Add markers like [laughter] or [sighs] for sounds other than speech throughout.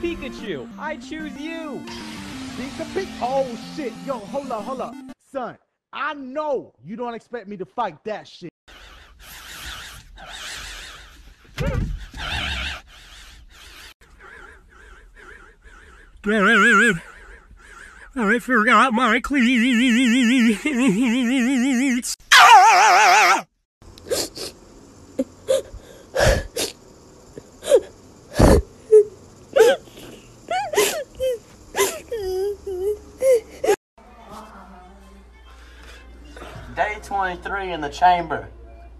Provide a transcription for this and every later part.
Pikachu, I choose you. Pika Pika. Oh shit. Yo, hold up, hold up. Son, I know you don't expect me to fight that shit. I forgot my cleats. 23 in the chamber.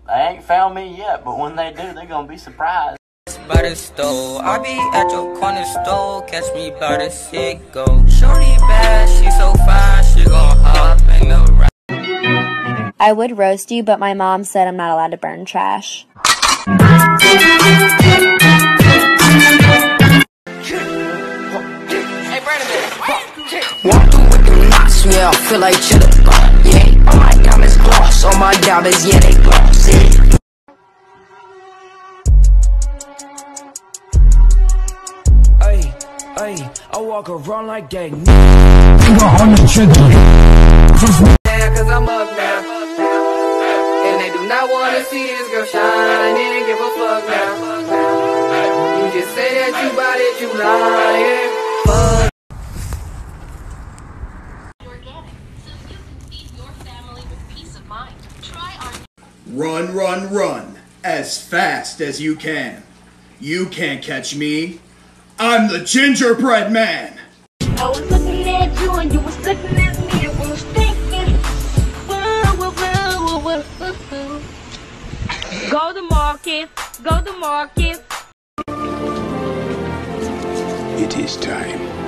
They ain't found me yet, but when they do, they're gonna be surprised. by the stove. I be at your corner store, catch me by the sick go. Shorty bad, she so fine, she gon' hop in the ride. I would roast you, but my mom said I'm not allowed to burn trash. Walk through with them knots, yeah, I feel like cheddar. Yeah, all my diamonds gloss, oh, all my diamonds, yeah, they gloss. Yeah. Ay, ay, I walk around like that. Yeah, cause I'm up now. And they do not wanna see this girl shine. They didn't give a fuck now. You just say that you bought it, you lying. Fuck. organic, so you can feed your family with peace of mind. Try our Run, run, run as fast as you can. You can't catch me. I'm the gingerbread man. I was looking at you and you was looking at me and we was thinking. Whoa, whoa, whoa. Go to market, go to market. It is time.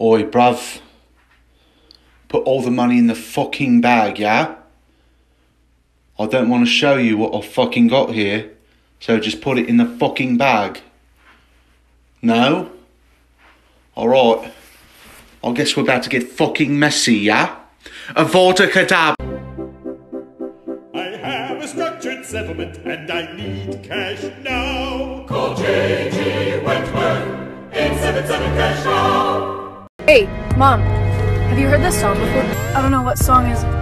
Oi, bruv. Put all the money in the fucking bag, yeah? I don't want to show you what I've fucking got here, so just put it in the fucking bag. No? Alright. I guess we're about to get fucking messy, yeah? Avada Kedavra. I have a structured settlement and I need cash now. Call JG Wentworth, 877 cash now. Hey, Mom, have you heard this song before? I don't know what song is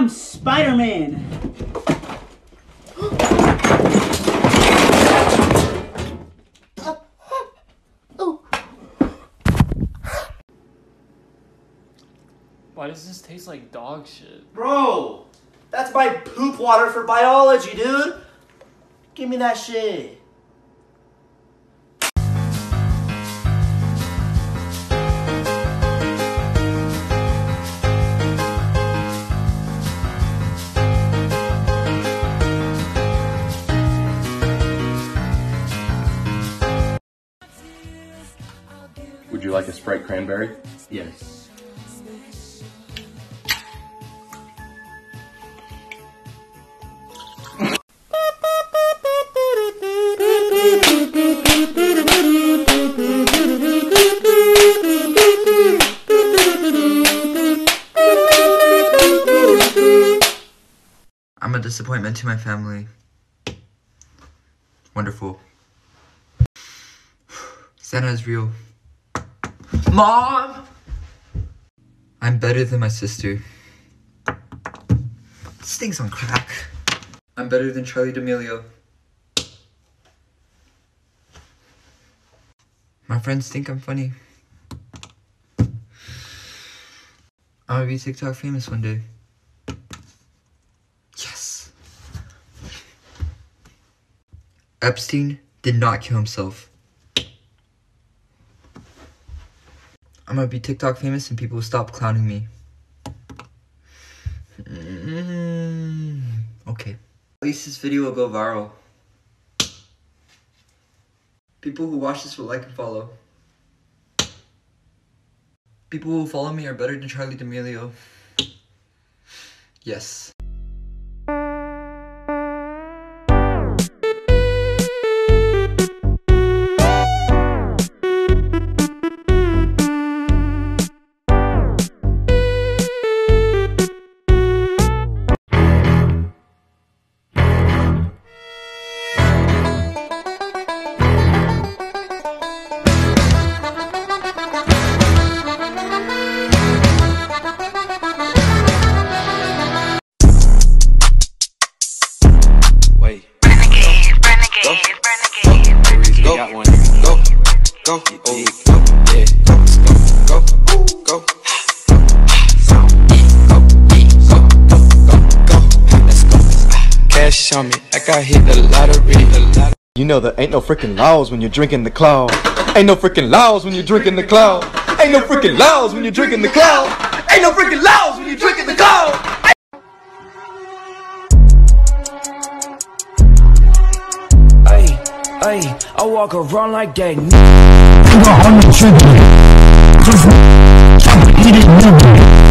I'm Spider Man. Why does this taste like dog shit? Bro, that's my poop water for biology, dude. Give me that shit. Would you like a Sprite cranberry? Yes. I'm a disappointment to my family. Wonderful. [sighs] Santa is real. Mom! I'm better than my sister. This thing's on crack. I'm better than Charli D'Amelio. My friends think I'm funny. I'll be TikTok famous one day. Yes. Epstein did not kill himself. I'm gonna be TikTok famous and people will stop clowning me. Mm, okay. At least this video will go viral. People who watch this will like and follow. People who follow me are better than Charli D'Amelio. Yes. Cash on me, like I hit the lottery. You know there ain't no freaking laws when you're drinking the cloud. Ain't no freaking laws when you're drinking the cloud. Ain't no freaking laws when you're drinking the cloud. Ain't no freaking laws when you're drinking the cloud. Ay, ay, I walk around like that. I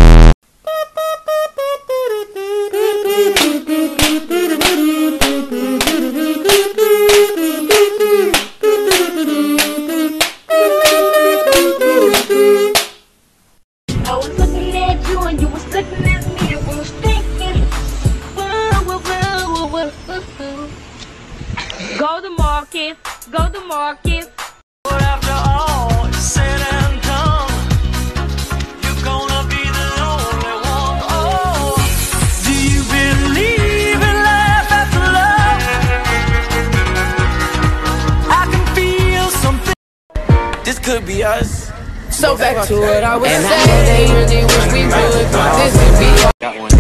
us. So back to what I was saying. They really wish we would, but this would be Got one.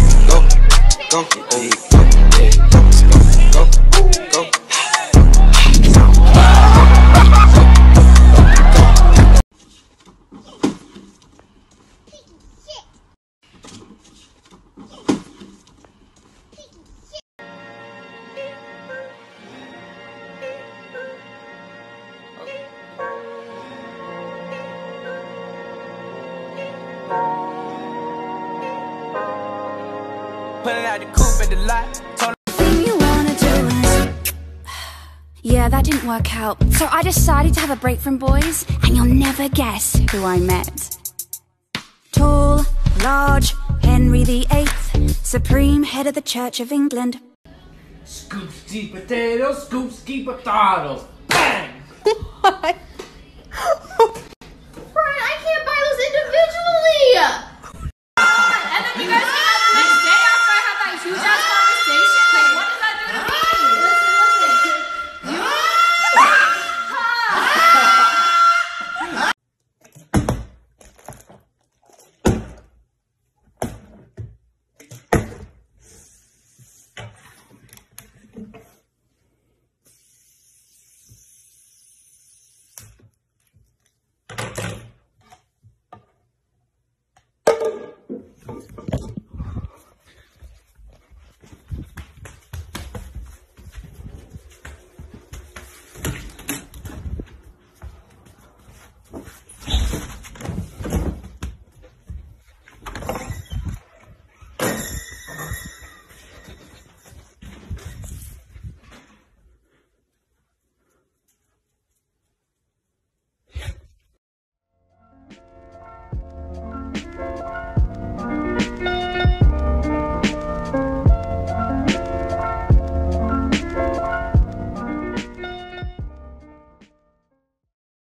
Go. Go. At the lot. Told thing you wanna do is [sighs] Yeah, that didn't work out. So I decided to have a break from boys, and you'll never guess who I met. Tall, large, Henry VIII, supreme head of the Church of England. Scoops deep potatoes, scoops deep potatoes. Bang! [laughs] Brian,